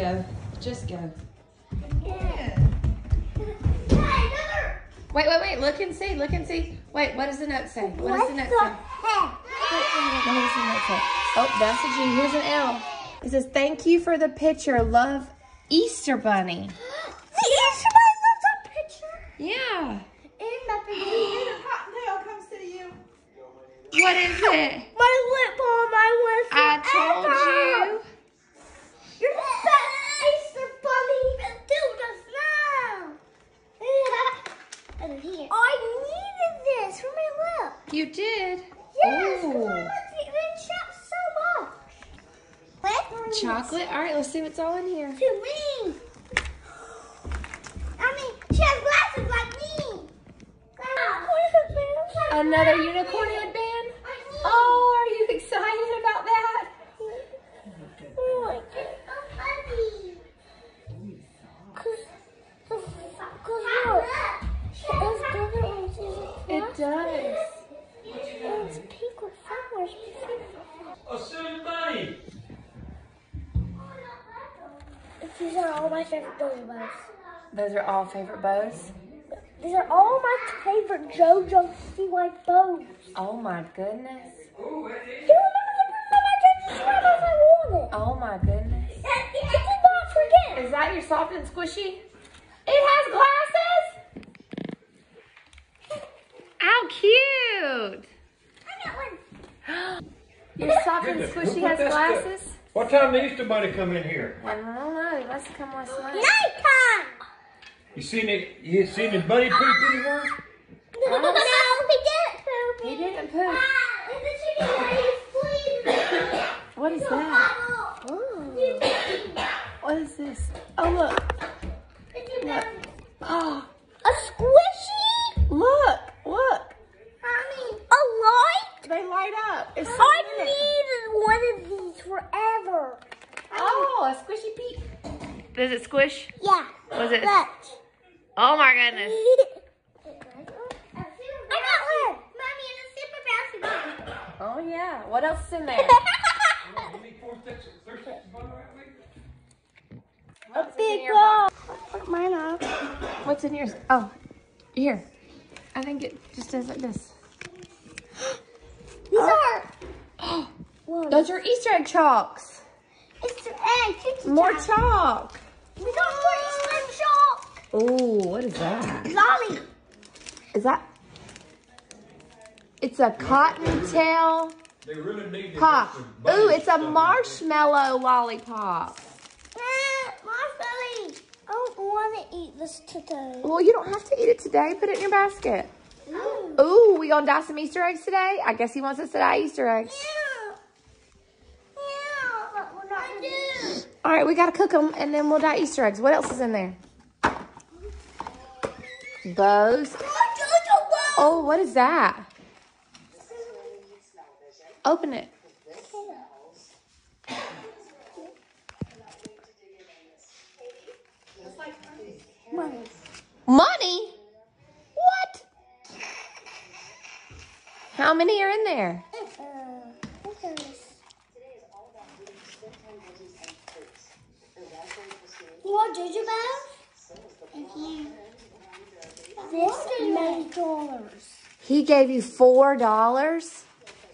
go. Just go. Yeah. Wait, wait, wait. Look and see. Look and see. Wait, what does the note say? What does the note say? heck? What does the note say? Oh, that's a G. Here's an L. It says, thank you for the picture. Love Easter Bunny. The Easter Bunny loves our picture. Yeah. And my picture. Cottontail comes to you. What is it? My lip balm, I was I told you. You're the best Easter bunny that do us now. and here. I needed this for my lip. You did. Yes, because I love you in shop so much. What? Chocolate. All right, let's see what's all in here. To me. I mean, she has glasses like me. Another unicorn headband. Oh, are you excited about that? Oh, it's so funny. Cause, all my favorite Dojo bows. Those are all favorite bows. These are all my favorite JoJo Siwa bows. Oh my goodness. You remember the one my JoJo Siwa bows I wanted? Oh my goodness. I did not forget. Is that your soft and squishy? It has glasses. How cute. I got one. Your soft and squishy has glasses. What time the Easter bunny come in here? I don't know. He must come last night. Nighttime. You seen it? You seen his bunny poop anywhere? No, he didn't poop. He didn't poop. Ah, is the chicken ready? Please. What is that? Oh. What is this? Oh look. It's a Look. Oh, A squishy? look. Look. Mommy. A light? They light up. It's so I neat. needed one of these forever. Oh, a squishy peep. Does it squish? Yeah. Was it? Look. Oh my goodness. I got one. Mommy, and a super bouncy ball. Oh yeah. What else is in there? You need four sticks, three sticks of butter right away? A What's in big ball. Fuck mine up. What's in yours? Oh, here. I think it just does like this. These are. Whoa. Those are Easter egg chalks. Easter egg. It's More chalk. chalk. We got more Easter chalk. Ooh, what is that? Lolly. Is that? It's a cottontail They really need to pop. get Ooh, it's a stuff. marshmallow lollipop. Eh, Marshmallow. I don't want to eat this today. Well, you don't have to eat it today. Put it in your basket. Mm. Ooh, we gonna dye some Easter eggs today? I guess he wants us to dye Easter eggs. Yeah. Yeah, but we're not gonna do. All right, we gotta cook them and then we'll dye Easter eggs. What else is in there? Bows. Oh, what is that? Open it. Money. What? How many are in there? Uh, what's this? You want JoJo bags? This is many dollars. He gave you four dollars?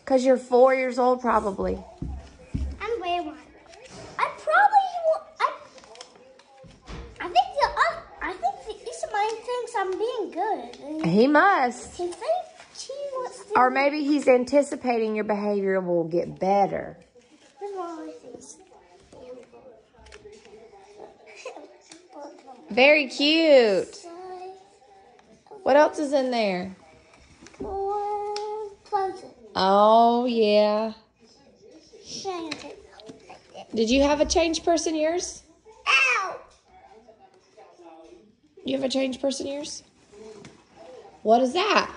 Cause you're four years old probably. I'm way one. I probably will. I. I think the. Uh, I think the Easter thinks I'm being good. He must. he thinks she wants to. Or maybe he's anticipating your behavior will get better. What's wrong with these? Very cute. What else is in there? Oh, yeah. Did you have a change purse in yours? Ow! You have a change purse in yours? What is that?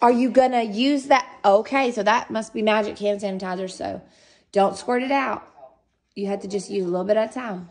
Are you gonna use that? Okay, so that must be magic hand sanitizer. So don't squirt it out. You have to just use a little bit at a time.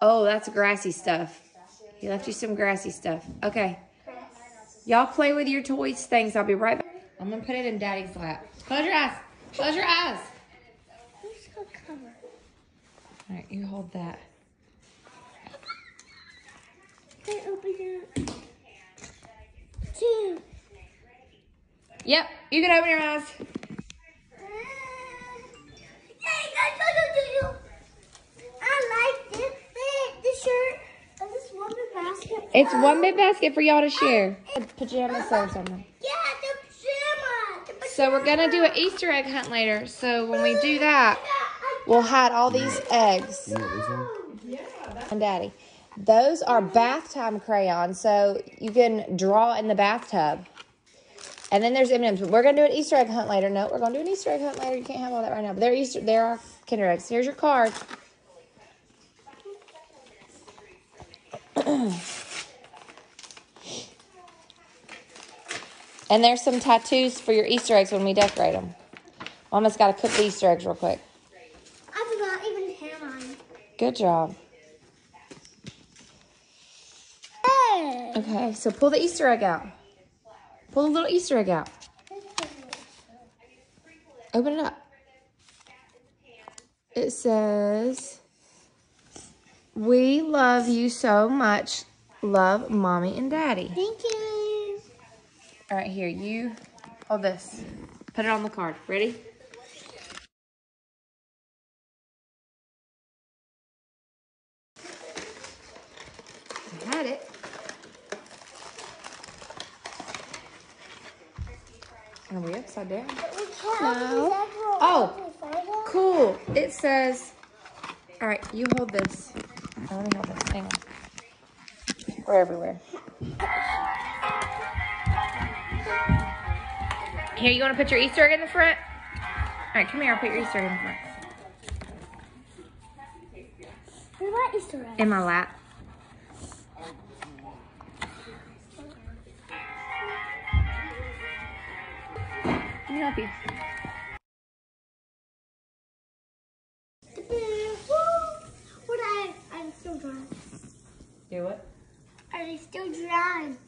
Oh, that's grassy stuff. He left you some grassy stuff. Okay. Y'all play with your toys things. I'll be right back. I'm gonna put it in Daddy's lap. Close your eyes. Close your eyes. Who's the cover? All right, you hold that. Can I open it? Two. Yep, you can open your eyes. It's one big basket for y'all to share. Pajamas or something. Yeah, the pajama. The pajama. So we're gonna do an Easter egg hunt later. So when we do that, we'll hide all these eggs. You know what this is? And Daddy, those are bath time crayons, so you can draw in the bathtub. And then there's M&Ms. We're gonna do an Easter egg hunt later. No, we're gonna do an Easter egg hunt later. You can't have all that right now. But they're Easter. There are Kinder eggs. Here's your card. and there's some tattoos for your Easter eggs when we decorate them. Mama's got to cook the Easter eggs real quick. I forgot even hair on. Good job. Hey. Okay, so pull the Easter egg out. Pull the little Easter egg out. Open it up. It says, We love you so much. Love mommy and daddy. Thank you. All right, here, you hold this. Put it on the card. Ready? I had it. Are we upside down? No. open these eggs real Oh. quickly, find out. Cool. It says, all right, you hold this. Oh, let me hold this. Hang on. We're everywhere. Here, you want to put your Easter egg in the front? All right, come here. I'll put your Easter egg in the front. What about Easter eggs? In my lap. Let me help you. What I, I'm still drawing. Do it. Are they still drawing?